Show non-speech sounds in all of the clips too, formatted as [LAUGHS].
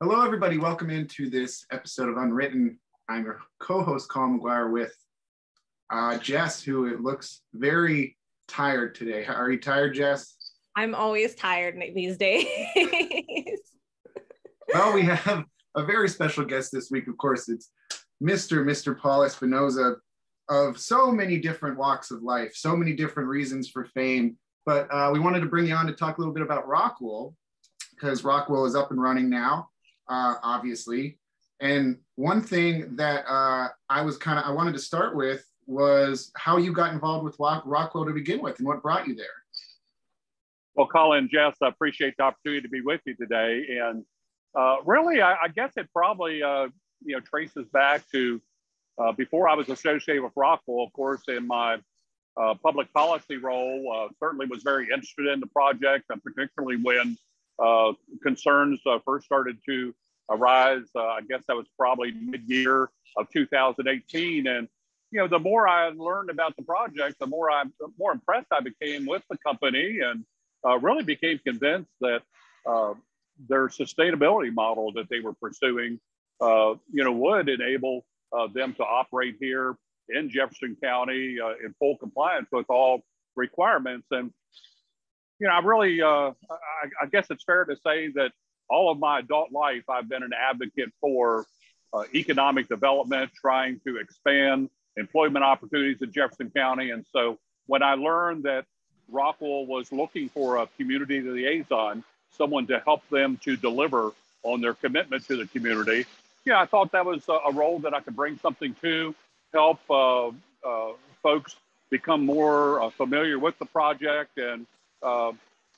Hello, everybody. Welcome into this episode of Unwritten. I'm your co-host, Colin McGuire, with uh, Jess, who it looks very tired today. Are you tired, Jess? I'm always tired these days. [LAUGHS] well, we have a very special guest this week. Of course, it's Mr. Mr. Paul Espinosa of so many different walks of life, so many different reasons for fame. But uh, we wanted to bring you on to talk a little bit about Rockwool because Rockwool is up and running now uh, obviously. And one thing that uh, I was kind of I wanted to start with was how you got involved with Rock, Rockwool to begin with, and what brought you there. Well, Colin, Jess, I appreciate the opportunity to be with you today. And uh, really, I, I, guess it probably uh, you know traces back to uh, before I was associated with Rockwool, Of course, in my uh, public policy role, certainly was very interested in the project, and particularly when uh, concerns uh, first started to arise. Uh, I guess that was probably mid-year of 2018, and you know, the more I learned about the project, the more I, more impressed I became with the company, and uh, really became convinced that uh, their sustainability model that they were pursuing, you know, would enable them to operate here in Jefferson County in full compliance with all requirements. And you know, I really, uh, I, I, guess it's fair to say that all of my adult life, I've been an advocate for uh, economic development, trying to expand employment opportunities in Jefferson County. And so when I learned that Rockwool was looking for a community liaison, someone to help them to deliver on their commitment to the community, yeah, I thought that was a, role that I could bring something to help uh, uh folks become more uh, familiar with the project and uh,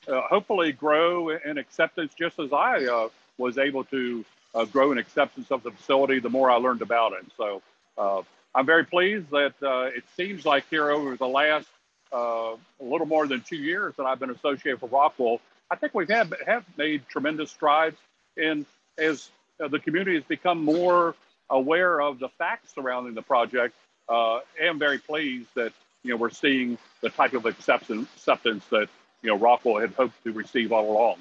uh, hopefully grow in acceptance just as I uh, was able to uh, grow in acceptance of the facility the more I learned about it. So uh, I'm very pleased that uh, it seems like here over the last a little more than two years that I've been associated with Rockwool, I think we have, have made tremendous strides in as the community has become more aware of the facts surrounding the project. I am very pleased that you know we're seeing the type of acceptance, acceptance that you know Rockwool had hoped to receive all along.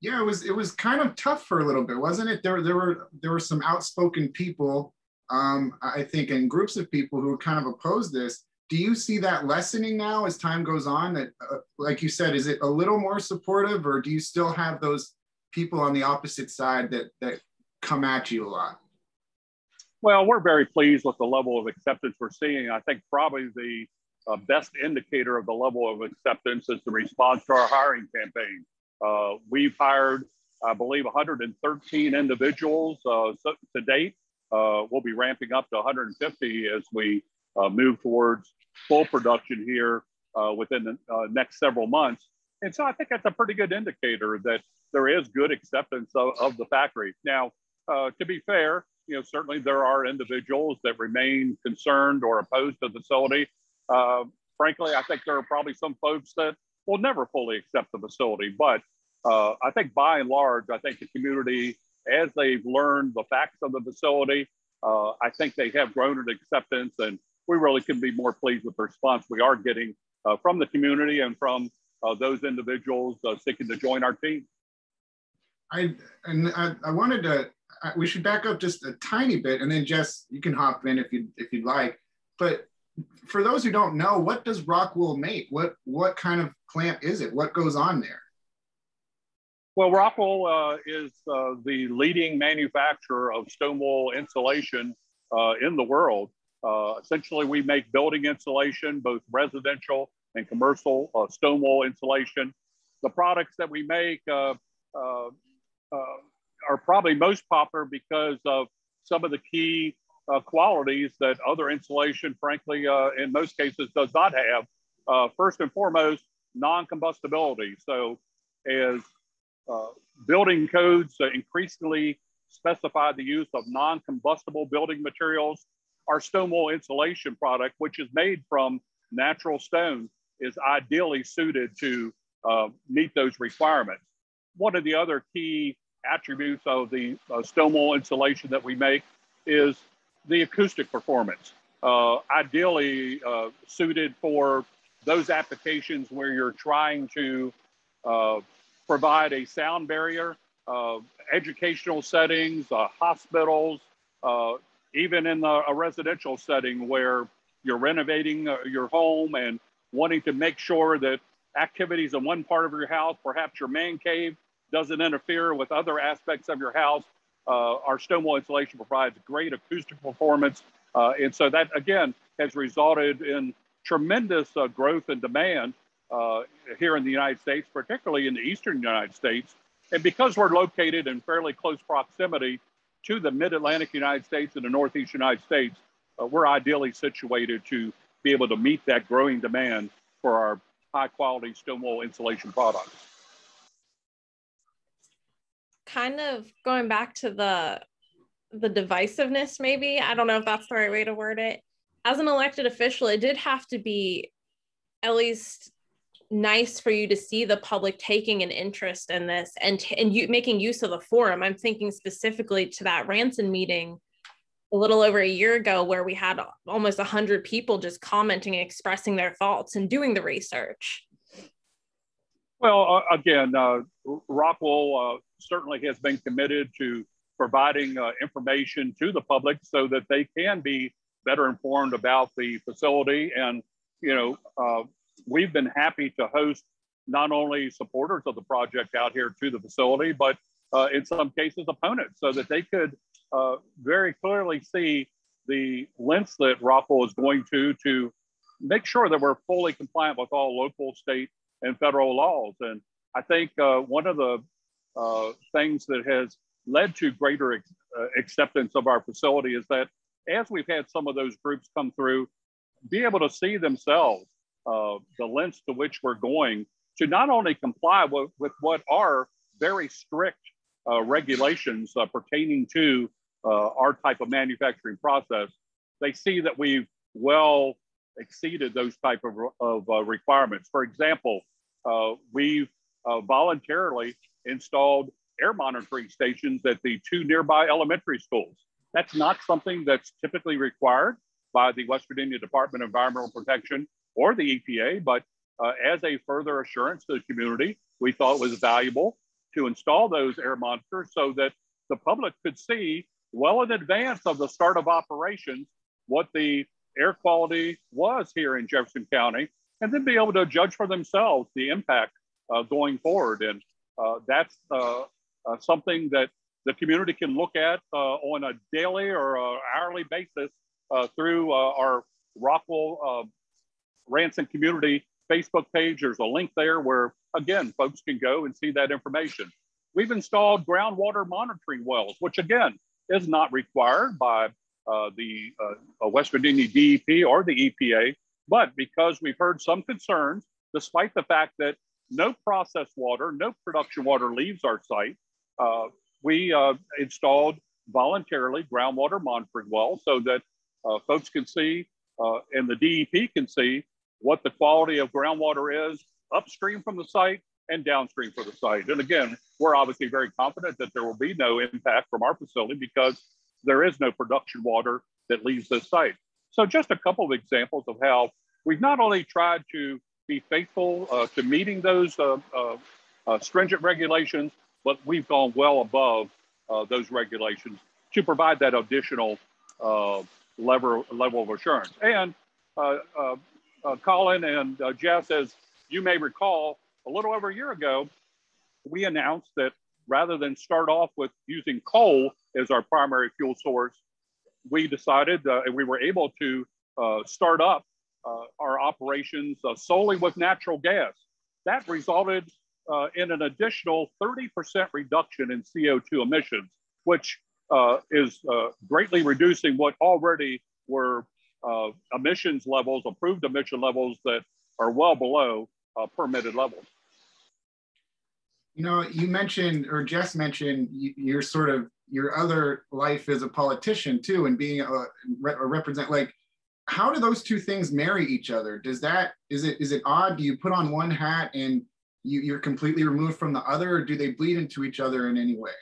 Yeah, it was it was kind of tough for a little bit, wasn't it? There there were there were some outspoken people, um, I think, and groups of people who kind of opposed this. Do you see that lessening now as time goes on? That, uh, like you said, is it a little more supportive, or do you still have those people on the opposite side that that come at you a lot? Well, we're very pleased with the level of acceptance we're seeing. I think probably the uh, best indicator of the level of acceptance is the response to our hiring campaign. Uh, we've hired, I believe, 113 individuals uh, to date. Uh, we'll be ramping up to 150 as we uh, move towards full production here uh, within the next several months. And so I think that's a pretty good indicator that there is good acceptance of, of the factory. Now, to be fair, you know, certainly there are individuals that remain concerned or opposed to the facility. Uh, frankly, I think there are probably some folks that will never fully accept the facility. But uh, I think by and large, I think the community, as they've learned the facts of the facility, uh, I think they have grown in acceptance. And we really can be more pleased with the response we are getting uh, from the community and from uh, those individuals uh, seeking to join our team. I and I, I wanted to. we should back up just a tiny bit, and then Jess, you can hop in if you if you'd like. But for those who don't know, what does Rockwool make? What what kind of clamp is it? What goes on there? Well, Rockwool uh, is uh, the leading manufacturer of stone wool insulation uh, in the world. Uh, essentially, we make building insulation, both residential and commercial uh, stone wool insulation. The products that we make uh, are probably most popular because of some of the key uh, qualities that other insulation, frankly, uh, in most cases, does not have. Uh, first and foremost, non-combustibility. So, as uh, building codes increasingly specify the use of non-combustible building materials, our stone wool insulation product, which is made from natural stone, is ideally suited to uh, meet those requirements. One of the other key attributes of the uh, stone wool insulation that we make is the acoustic performance, uh, ideally uh, suited for those applications where you're trying to uh, provide a sound barrier uh, educational settings, uh, hospitals, uh, even in the, a residential setting where you're renovating your home and wanting to make sure that activities in one part of your house, perhaps your man cave, doesn't interfere with other aspects of your house. Uh, our stone wool insulation provides great acoustic performance. Uh, and so that, again, has resulted in tremendous uh, growth and demand here in the United States, particularly in the eastern United States. And because we're located in fairly close proximity to the mid Atlantic United States and the Northeast United States, uh, we're ideally situated to be able to meet that growing demand for our high quality stone wool insulation products. Kind of going back to the the divisiveness, maybe. I don't know if that's the right way to word it. As an elected official, it did have to be at least nice for you to see the public taking an interest in this and and you making use of the forum. I'm thinking specifically to that Ranson meeting a little over a year ago where we had almost 100 people just commenting and expressing their thoughts and doing the research well uh, again uh, rockwool uh, certainly has been committed to providing uh, information to the public so that they can be better informed about the facility and you know uh, we've been happy to host not only supporters of the project out here to the facility but uh, in some cases opponents so that they could uh, very clearly see the lengths that Rockwool is going to to make sure that we're fully compliant with all local, state, and federal laws. And I think uh, one of the uh, things that has led to greater ex- uh, acceptance of our facility is that as we've had some of those groups come through, be able to see themselves uh, the lengths to which we're going to not only comply with, with what are very strict uh, regulations uh, pertaining to our type of manufacturing process, they see that we've well exceeded those type of, of requirements. For example, we've voluntarily installed air monitoring stations at the two nearby elementary schools. That's not something that's typically required by the West Virginia Department of Environmental Protection or the EPA, but uh, as a further assurance to the community, we thought it was valuable to install those air monitors so that the public could see well in advance of the start of operations what the air quality was here in Jefferson County, and then be able to judge for themselves the impact uh, going forward. And that's uh, uh something that the community can look at uh, on a daily or hourly basis uh, through our Rockwool Ranson Community Facebook page. There's a link there where, again, folks can go and see that information. We've installed groundwater monitoring wells, which again is not required by uh, the uh, West Virginia DEP or the EPA. But because we've heard some concerns, despite the fact that no processed water, no production water leaves our site, uh, we uh, installed voluntarily groundwater monitoring wells so that uh, folks can see uh, and the DEP can see what the quality of groundwater is upstream from the site and downstream for the site. And again, we're obviously very confident that there will be no impact from our facility because there is no production water that leaves this site. So just a couple of examples of how we've not only tried to be faithful uh, to meeting those uh, uh, uh stringent regulations, but we've gone well above uh, those regulations to provide that additional uh, level, level of assurance. And Colin and Jess, as you may recall, a little over a year ago, we announced that rather than start off with using coal as our primary fuel source, we decided and we were able to start up our operations uh, solely with natural gas. That resulted uh, in an additional 30% reduction in CO2 emissions, which uh, is greatly reducing what already were emissions levels, approved emission levels that are well below permitted levels. You know, you mentioned, or Jess mentioned, your sort of your other life as a politician too, and being a, a represent. Like, how do those two things marry each other? Does that is it is it odd? Do you put on one hat and you, you're completely removed from the other, or do they bleed into each other in any way?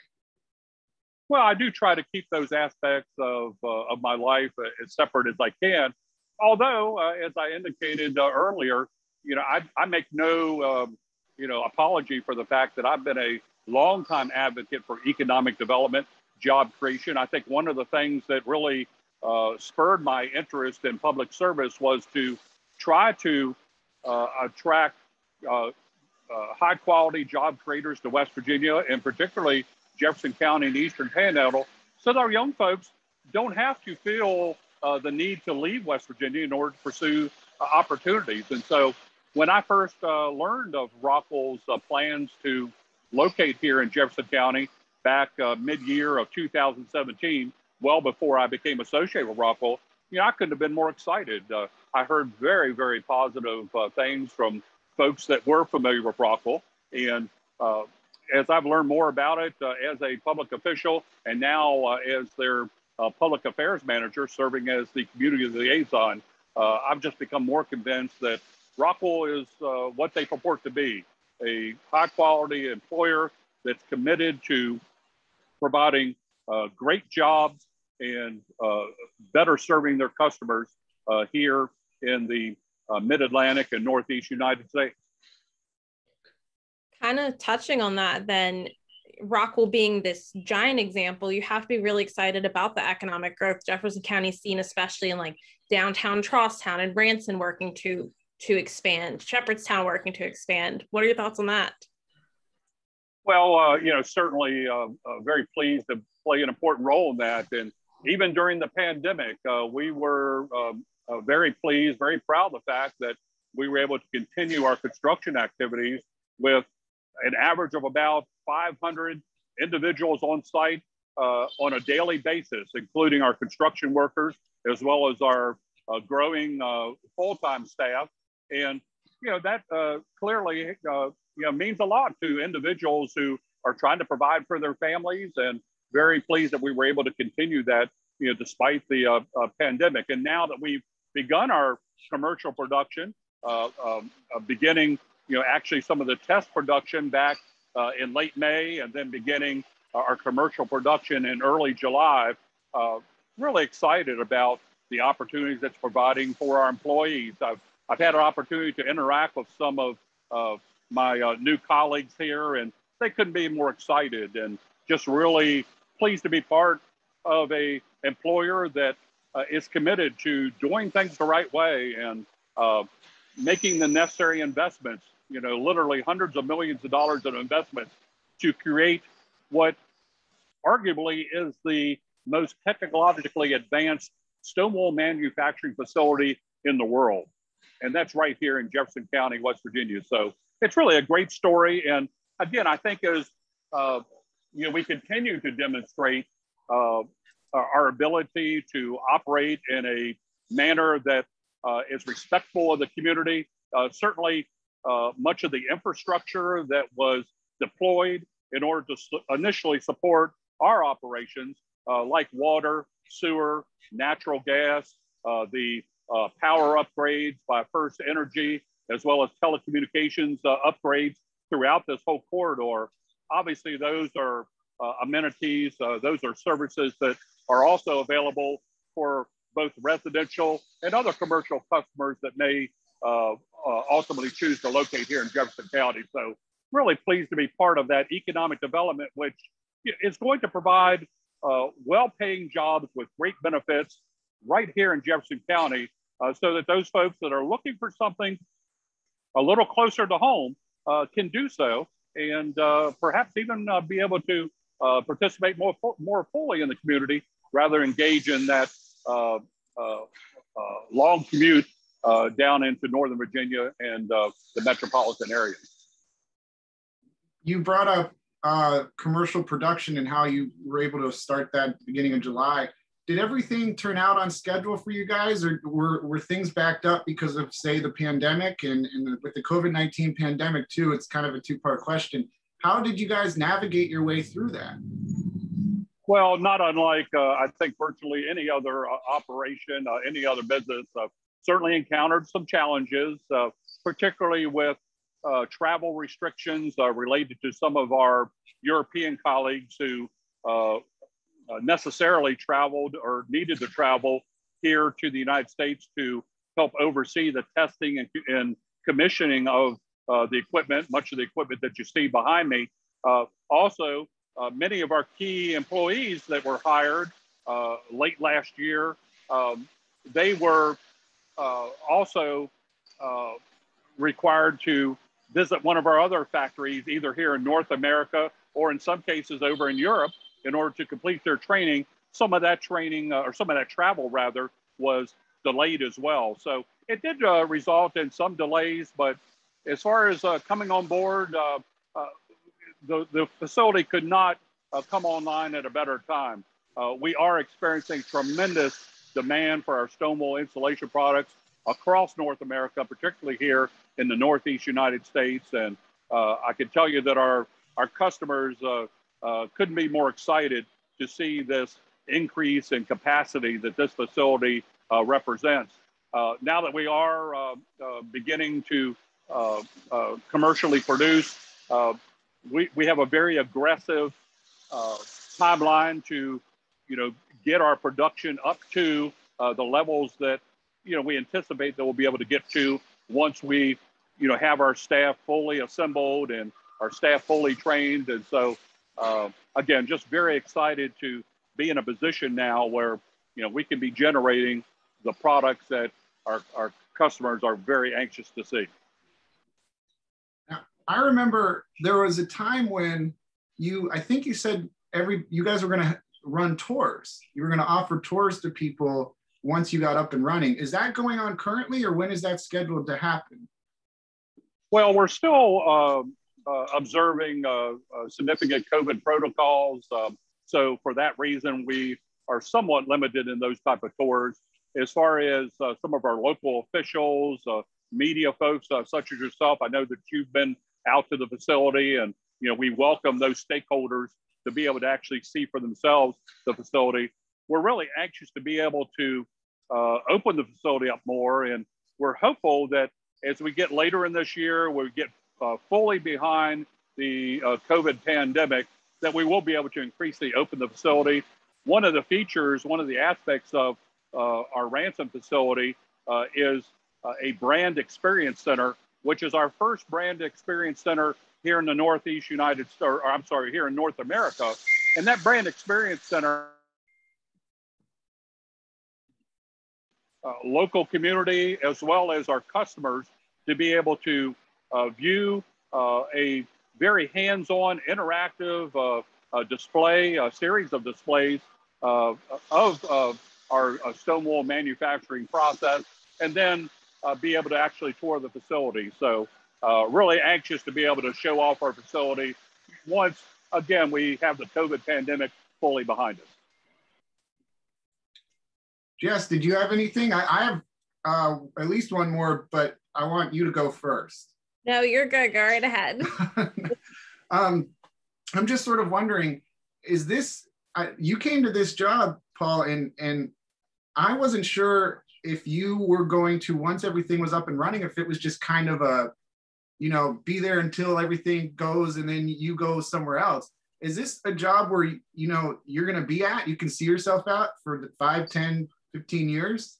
Well, I do try to keep those aspects of uh, of my life as separate as I can. Although, uh, as I indicated uh, earlier, you know, I, I make no um, you know, apology for the fact that I've been a longtime advocate for economic development, job creation. I think one of the things that really uh, spurred my interest in public service was to try to uh, attract uh, uh, high quality job creators to West Virginia and particularly Jefferson County and Eastern Panhandle so that our young folks don't have to feel uh, the need to leave West Virginia in order to pursue opportunities. And so when I first learned of Rockwool's plans to locate here in Jefferson County back mid year of 2017, well before I became associated with Rockwool, you know, I couldn't have been more excited. Uh, I heard very, very positive uh, things from folks that were familiar with Rockwool. And uh, as I've learned more about it uh, as a public official and now uh, as their uh, public affairs manager serving as the community liaison, I've just become more convinced that Rockwool is what they purport to be a high quality employer that's committed to providing great jobs and uh, better serving their customers uh, here in the uh, mid Atlantic and Northeast United States. Kind of touching on that, then Rockwool being this giant example, you have to be really excited about the economic growth Jefferson County's seen, especially in like downtown Charlestown and Ranson working to to expand, Shepherdstown working to expand. What are your thoughts on that? Well, uh, you know, certainly uh, uh, very pleased to play an important role in that. And even during the pandemic, uh, we were um, uh, very pleased, very proud of the fact that we were able to continue our construction activities with an average of about 500 individuals on site uh, on a daily basis, including our construction workers as well as our uh, growing uh, full-time staff. And you know that uh, clearly you know means a lot to individuals who are trying to provide for their families and very pleased that we were able to continue that, you know, despite the uh, uh, pandemic. And now that we've begun our commercial production, uh, um, uh, beginning, you know, actually some of the test production back uh, in late May, and then beginning our commercial production in early July. really excited about the opportunities that's providing for our employees. I've I've had an opportunity to interact with some of my new colleagues here, and they couldn't be more excited and just really pleased to be part of a employer that uh, is committed to doing things the right way and uh, making the necessary investments, you know, literally hundreds of millions of dollars of investments to create what arguably is the most technologically advanced stone wool manufacturing facility in the world. And that's right here in Jefferson County, West Virginia. So it's really a great story. And again, I think as uh, you know, we continue to demonstrate uh, our ability to operate in a manner that uh, is respectful of the community. Uh, certainly, uh, much of the infrastructure that was deployed in order to su- initially support our operations, uh, like water, sewer, natural gas, uh, the power upgrades by First Energy, as well as telecommunications upgrades throughout this whole corridor, obviously those are uh, amenities, uh, those are services that are also available for both residential and other commercial customers that may uh, uh ultimately choose to locate here in Jefferson County. So really pleased to be part of that economic development, which is going to provide uh, well-paying jobs with great benefits right here in Jefferson County uh, so that those folks that are looking for something a little closer to home can do so and uh, perhaps even uh, be able to uh, participate more more fully in the community rather engage in that uh, uh, uh, long commute down into Northern Virginia and the metropolitan area. You brought up commercial production and how you were able to start that beginning of July did everything turn out on schedule for you guys or were, were things backed up because of say the pandemic and, and with the covid-19 pandemic too it's kind of a two-part question. How did you guys navigate your way through that? Well not unlike uh, i think virtually any other uh, operation uh, any other business uh, certainly encountered some challenges uh, particularly with uh, travel restrictions related to some of our european colleagues who necessarily traveled or needed to travel here to the United States to help oversee the testing and, and commissioning of uh, the equipment, much of the equipment that you see behind me. Uh, also, uh, many of our key employees that were hired uh, late last year, um, they were uh, also uh, required to visit one of our other factories, either here in North America or in some cases over in Europe, in order to complete their training. Some of that training, or some of that travel rather, was delayed as well. So it did uh, result in some delays, but as far as uh, coming on board, uh, uh the, the facility could not uh, come online at a better time. Uh, we are experiencing tremendous demand for our stone wool insulation products across North America, particularly here in the Northeast United States. And I can tell you that our, our customers Uh, couldn't be more excited to see this increase in capacity that this facility uh, represents. Uh, now that we are uh, uh beginning to uh, commercially produce, we, we have a very aggressive timeline to, you know, get our production up to the levels that, you know, we anticipate that we'll be able to get to once we, you know, have our staff fully assembled and our staff fully trained. And so, uh, again, just very excited to be in a position now where you know we can be generating the products that our, our customers are very anxious to see. Now, I remember there was a time when you, I think you said every, you guys were going to run tours. You were going to offer tours to people once you got up and running. Is that going on currently or when is that scheduled to happen? Well, we're still uh, observing uh, uh significant COVID protocols. So for that reason, we are somewhat limited in those type of tours as far as uh, some of our local officials, uh, media folks uh, such as yourself, I know that you've been out to the facility and, you know, we welcome those stakeholders to be able to actually see for themselves the facility. We're really anxious to be able to uh, open the facility up more. And we're hopeful that as we get later in this year, we get uh, fully behind the uh, COVID pandemic, that we will be able to increase the open the facility. One of the features, one of the aspects of uh, our Ranson facility uh, is uh, a brand experience center, which is our first brand experience center here in the Northeast United States, or I'm sorry, here in North America. And that brand experience center, uh, local community, as well as our customers to be able to view uh, a very hands-on interactive display, a series of displays of, our uh, stone manufacturing process, and then uh, be able to actually tour the facility. So uh, really anxious to be able to show off our facility once, again, we have the COVID pandemic fully behind us. Jess, did you have anything? I, I have uh, at least one more, but I want you to go first. No, you're good. Go right ahead. [LAUGHS] um, I'm just sort of wondering, is this, you came to this job, Paul, and, and I wasn't sure if you were going to once everything was up and running, if it was just kind of a, you know, be there until everything goes and then you go somewhere else. Is this a job where you know you're going to be at? You can see yourself out for the 5, 10, 15 years?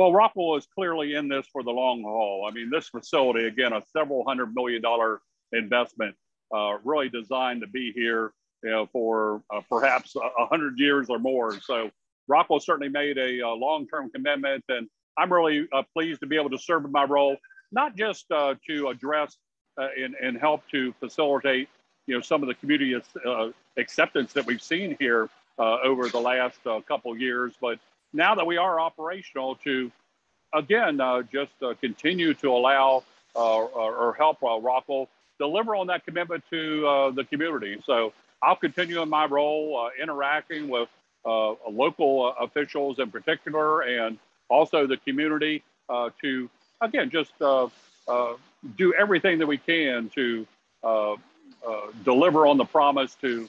Well, Rockwool is clearly in this for the long haul. I mean, this facility, again, a several hundred million dollar investment, uh, really designed to be here you know, for uh, perhaps a hundred years or more. So Rockwool certainly made a, a uh, long-term commitment, and I'm really uh, pleased to be able to serve in my role, not just uh, to address uh, and, and help to facilitate, you know, some of the community acceptance that we've seen here over the last couple years, but now that we are operational, to again uh, just uh, continue to allow uh, or help Rockwool deliver on that commitment to the community. So I'll continue in my role interacting with uh, local uh, officials in particular, and also the community uh, to, again, just do everything that we can to deliver on the promise to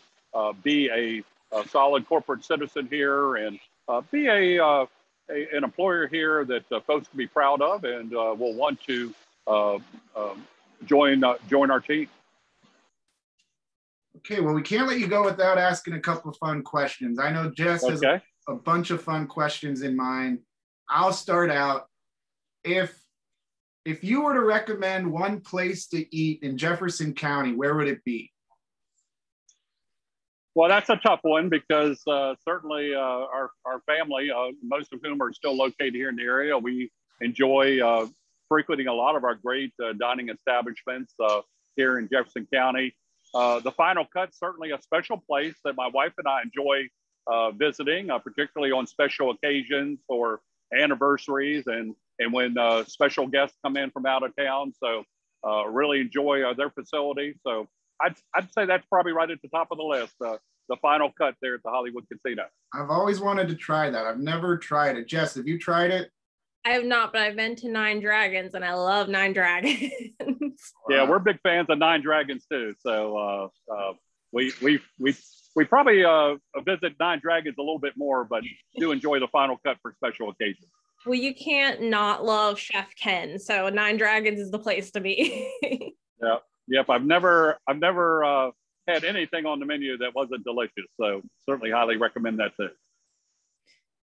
be a, a, solid corporate citizen here and Uh, be a, uh, a, an employer here that uh, folks can be proud of and will want to um, join join our team. Okay, well, we can't let you go without asking a couple of fun questions. I know Jess okay. has a, a bunch of fun questions in mind. I'll start out. If if you were to recommend one place to eat in Jefferson County, where would it be? Well, that's a tough one because uh, certainly uh, our, our family, uh, most of whom are still located here in the area, we enjoy uh, frequenting a lot of our great uh, dining establishments uh, here in Jefferson County. the Final Cut, certainly a special place that my wife and I enjoy visiting, particularly on special occasions or anniversaries and, and when special guests come in from out of town. So really enjoy their facility. So I'd, I'd say that's probably right at the top of the list. Uh, the final cut there at the Hollywood Casino. I've always wanted to try that. I've never tried it. Jess, have you tried it? I have not, but I've been to Nine Dragons and I love Nine Dragons. [LAUGHS] yeah, we're big fans of Nine Dragons too. So uh, uh, we we we we probably uh, visit Nine Dragons a little bit more, but do enjoy the final cut for special occasions. Well, you can't not love Chef Ken, so Nine Dragons is the place to be. [LAUGHS] yeah. Yep, I've never I've never uh, had anything on the menu that wasn't delicious. So certainly highly recommend that too.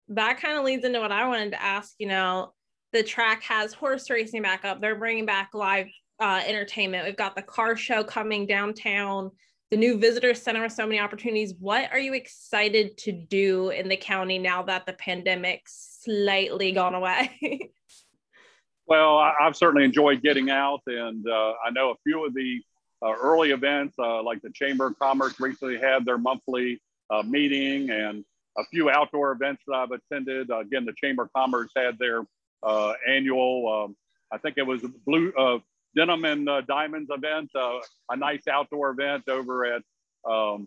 That kind of leads into what I wanted to ask. You know, the track has horse racing back up. They're bringing back live uh, entertainment. We've got the car show coming downtown. The new visitor center with so many opportunities. What are you excited to do in the county now that the pandemic's slightly gone away? [LAUGHS] Well, I, have certainly enjoyed getting out, and uh, I know a few of the uh, early events, uh, like the Chamber of Commerce, recently had their monthly uh, meeting, and a few outdoor events that I've attended. Uh, again, the Chamber of Commerce had their uh, annual, um, I think it was Blue Denim and Diamonds event, a nice outdoor event over at um,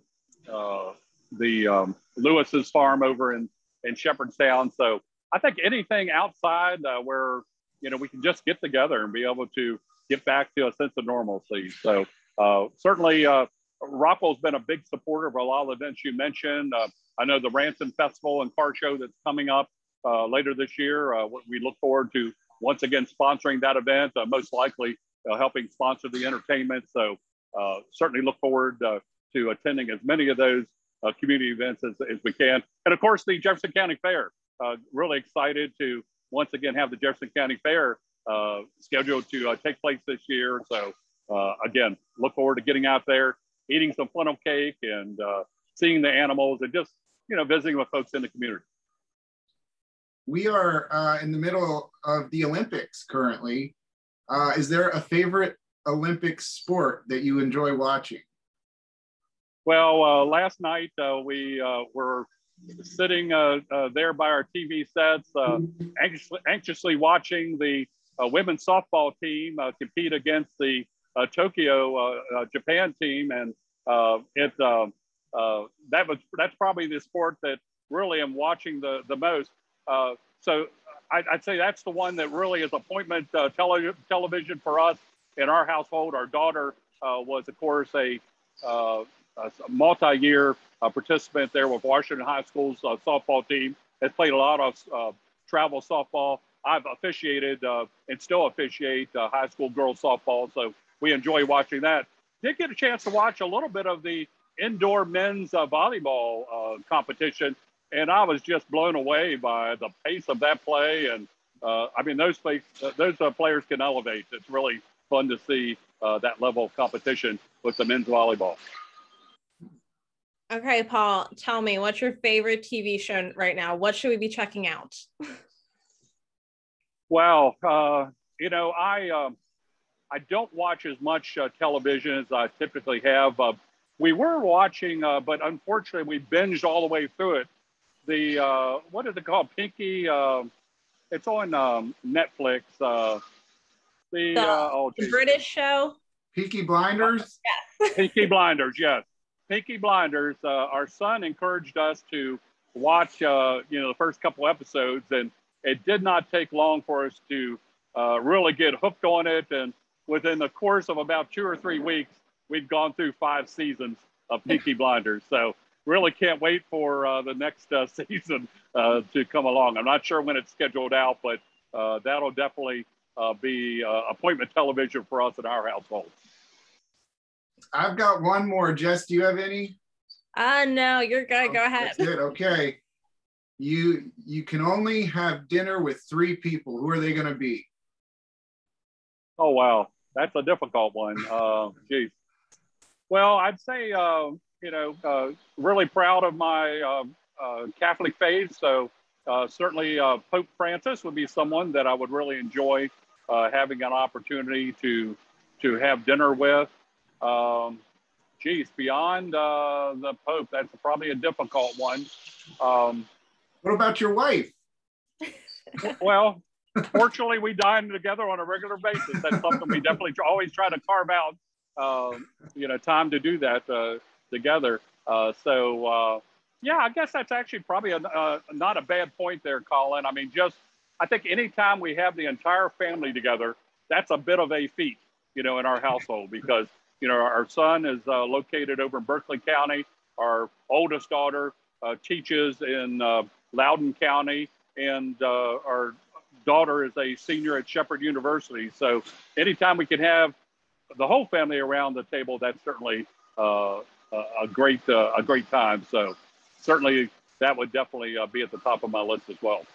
the um, Lewis's farm over in in Shepherdstown. So I think anything outside where you know, we can just get together and be able to get back to a sense of normalcy. So uh, certainly, uh, Rockwool's been a big supporter of a lot of events you mentioned. Uh, I know the Ranson Festival and Car Show that's coming up uh, later this year. Uh, we look forward to once again sponsoring that event, uh, most likely uh, helping sponsor the entertainment. So certainly look forward to attending as many of those community events as, as we can. And of course, the Jefferson County Fair. really excited to once again have the Jefferson County Fair uh, scheduled to uh, take place this year. So uh, again, look forward to getting out there, eating some funnel cake, and uh, seeing the animals, and just you know visiting with folks in the community. We are uh, in the middle of the Olympics currently. Uh, is there a favorite Olympic sport that you enjoy watching? Well, last night we were sitting uh, uh, there by our TV sets, uh, anxiously, anxiously, watching the uh, women's softball team uh, compete against the uh, Tokyo Japan team, and it that was that's probably the sport that really I'm watching the the most. so I, would say that's the one that really is appointment tele- television for us in our household. Our daughter was, of course, a a multi-year uh, participant there with Washington High School's uh, softball team. Has played a lot of uh, travel softball. I've officiated uh, and still officiate uh, high school girls softball, so we enjoy watching that. Did get a chance to watch a little bit of the indoor men's uh, volleyball competition, and I was just blown away by the pace of that play. And I mean, those play, those players can elevate. It's really fun to see that level of competition with the men's volleyball. Okay, Paul, tell me what's your favorite TV show right now? What should we be checking out? [LAUGHS] well, uh, you know, I uh, I don't watch as much uh, television as I typically have. Uh, we were watching, uh, but unfortunately, we binged all the way through it. The uh, what is it called? Pinky. it's on um, Netflix. the, the, oh, the British show. Peaky Blinders. Yes. Peaky Blinders. Yes. Peaky Blinders, uh, our son encouraged us to watch, uh, you know, the first couple episodes, and it did not take long for us to uh, really get hooked on it. And within the course of about two or three weeks, we've gone through five seasons of [LAUGHS] Peaky Blinders. So really can't wait for uh, the next uh, [LAUGHS] season uh, to come along. I'm not sure when it's scheduled out, but that'll definitely be appointment television for us in our household. I've got one more. Jess, do you have any? Uh no, you're good. Go ahead. That's it. Okay. You you can only have dinner with three people. Who are they going to be? Oh wow, that's a difficult one. Uh, geez. Well, I'd say uh, you know uh, really proud of my um, uh, Catholic faith. So uh, certainly uh, Pope Francis would be someone that I would really enjoy uh, having an opportunity to to have dinner with. Um, geez, beyond uh, the Pope, that's probably a difficult one. Um, what about your wife? [LAUGHS] well, fortunately, we dine together on a regular basis. That's something we definitely always try to carve out, uh, you know, time to do that uh, together. Uh, so, uh, yeah, I guess that's actually probably a, uh, not a bad point there, Colin. I mean, just I think anytime we have the entire family together, that's a bit of a feat, you know, in our household because you know our son is uh, located over in Berkeley County. Our oldest daughter uh, teaches in uh, Loudoun County, and uh, our daughter is a senior at Shepherd University. So anytime we can have the whole family around the table, that's certainly uh, a great a great time. So certainly that would definitely uh, be at the top of my list as well.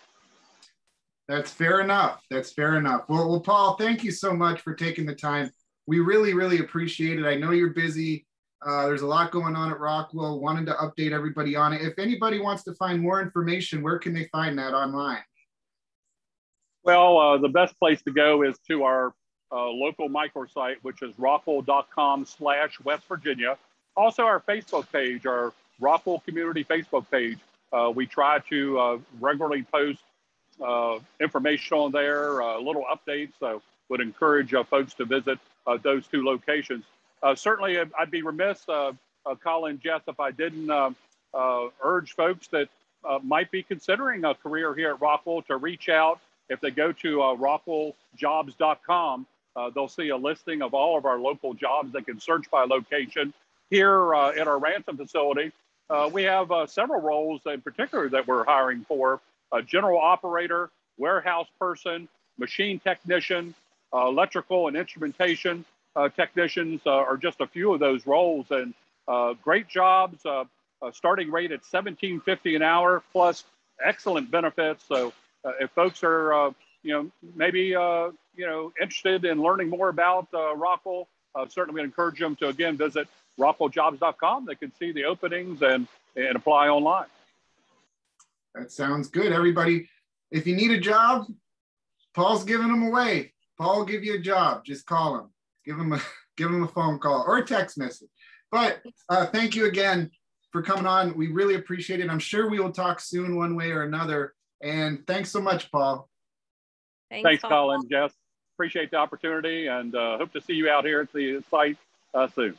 That's fair enough. That's fair enough. Well, well, Paul, thank you so much for taking the time. We really, really appreciate it. I know you're busy. Uh, there's a lot going on at Rockwool. Wanted to update everybody on it. If anybody wants to find more information, where can they find that online? Well, uh, the best place to go is to our uh, local microsite, which is rockwool.com slash West Virginia. Also, our Facebook page, our Rockwool Community Facebook page. Uh, we try to uh, regularly post uh, information on there, little updates. So would encourage folks to visit Uh, those two locations. Uh, certainly, I'd be remiss, uh, Colin, Jess, if I didn't urge folks that might be considering a career here at Rockwool to reach out. If they go to rockwooljobs.com, they'll see a listing of all of our local jobs. They can search by location. Here at our Ranson facility, uh, we have uh, several roles in particular that we're hiring for a general operator, warehouse person, machine technician, uh, Uh, electrical and instrumentation uh, technicians uh, are just a few of those roles. And uh, great jobs, uh, uh, starting rate at 1750 an hour plus excellent benefits. So if folks are, you know, maybe, you know, interested in learning more about Rockwool, certainly encourage them to, again, visit rockwooljobs.com. They can see the openings and, and apply online. That sounds good. Everybody, if you need a job, Paul's giving them away. Paul will give you a job. Just call him. Give him a [LAUGHS] give him a phone call or a text message. But uh, thank you again for coming on. We really appreciate it. I'm sure we will talk soon, one way or another. And thanks so much, Paul. Thanks, thanks Paul. Colin, Jess. Appreciate the opportunity and uh, hope to see you out here at the site uh, soon.